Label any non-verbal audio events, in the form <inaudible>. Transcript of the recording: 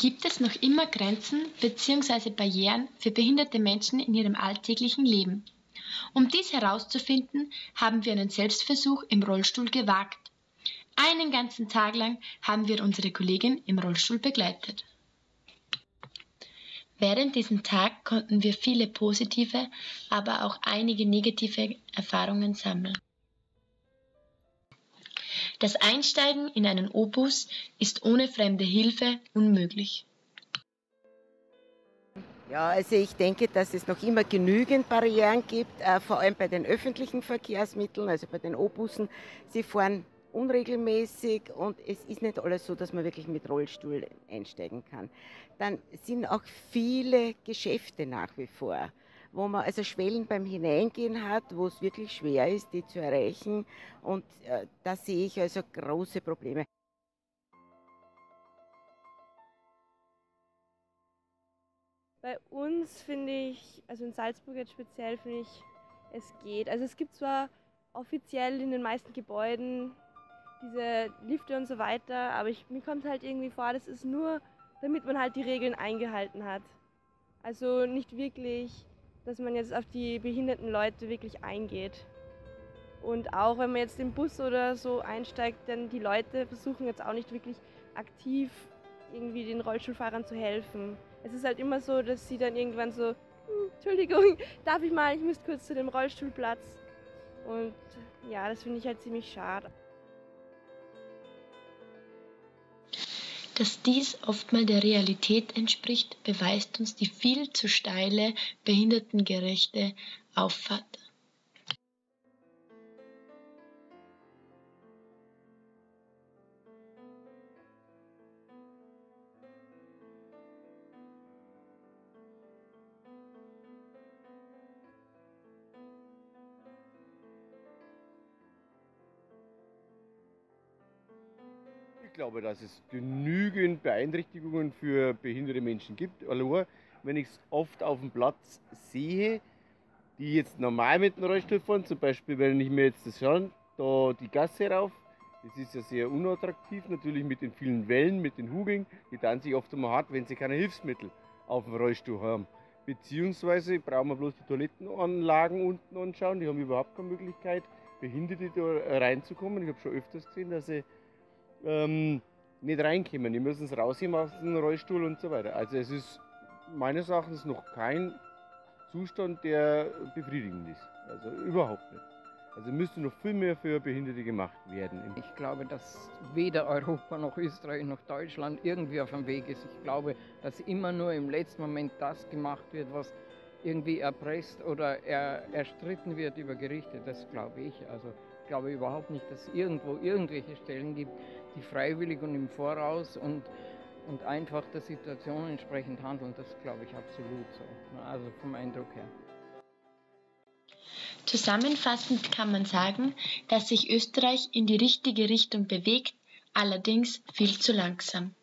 Gibt es noch immer Grenzen bzw. Barrieren für behinderte Menschen in ihrem alltäglichen Leben? Um dies herauszufinden, haben wir einen Selbstversuch im Rollstuhl gewagt. Einen ganzen Tag lang haben wir unsere Kollegin im Rollstuhl begleitet. Während diesem Tag konnten wir viele positive, aber auch einige negative Erfahrungen sammeln. Das Einsteigen in einen Opus ist ohne fremde Hilfe unmöglich. Ja, also ich denke, dass es noch immer genügend Barrieren gibt, äh, vor allem bei den öffentlichen Verkehrsmitteln, also bei den Obussen. Sie fahren unregelmäßig und es ist nicht alles so, dass man wirklich mit Rollstuhl einsteigen kann. Dann sind auch viele Geschäfte nach wie vor wo man also Schwellen beim Hineingehen hat, wo es wirklich schwer ist, die zu erreichen. Und äh, da sehe ich also große Probleme. Bei uns finde ich, also in Salzburg jetzt speziell, finde ich, es geht. Also es gibt zwar offiziell in den meisten Gebäuden diese Lifte und so weiter, aber ich, mir kommt halt irgendwie vor, das ist nur, damit man halt die Regeln eingehalten hat. Also nicht wirklich dass man jetzt auf die behinderten Leute wirklich eingeht. Und auch wenn man jetzt im Bus oder so einsteigt, denn die Leute versuchen jetzt auch nicht wirklich aktiv irgendwie den Rollstuhlfahrern zu helfen. Es ist halt immer so, dass sie dann irgendwann so, hm, Entschuldigung, <laughs> darf ich mal, ich muss kurz zu dem Rollstuhlplatz. Und ja, das finde ich halt ziemlich schade. Dass dies oftmals der Realität entspricht, beweist uns die viel zu steile behindertengerechte Auffahrt. Glaube, dass es genügend Beeinträchtigungen für behinderte Menschen gibt. Allein, wenn ich es oft auf dem Platz sehe, die jetzt normal mit dem Rollstuhl fahren, zum Beispiel, wenn ich mir jetzt das schaue, da die Gasse rauf, das ist ja sehr unattraktiv, natürlich mit den vielen Wellen, mit den Hugeln, die dann sich oft einmal hart, wenn sie keine Hilfsmittel auf dem Rollstuhl haben. Beziehungsweise brauchen wir bloß die Toilettenanlagen unten anschauen, die haben überhaupt keine Möglichkeit, Behinderte da reinzukommen. Ich habe schon öfters gesehen, dass sie ähm, nicht reinkommen. Die müssen es rausnehmen aus dem Rollstuhl und so weiter. Also es ist meines Erachtens noch kein Zustand, der befriedigend ist. Also überhaupt nicht. Also müsste noch viel mehr für Behinderte gemacht werden. Ich glaube, dass weder Europa noch Österreich noch Deutschland irgendwie auf dem Weg ist. Ich glaube, dass immer nur im letzten Moment das gemacht wird, was irgendwie erpresst oder er, erstritten wird über Gerichte. Das glaube ich. Also glaube überhaupt nicht, dass es irgendwo irgendwelche Stellen gibt, die freiwillig und im Voraus und, und einfach der Situation entsprechend handeln, das glaube ich absolut so. Also vom Eindruck her. Zusammenfassend kann man sagen, dass sich Österreich in die richtige Richtung bewegt, allerdings viel zu langsam.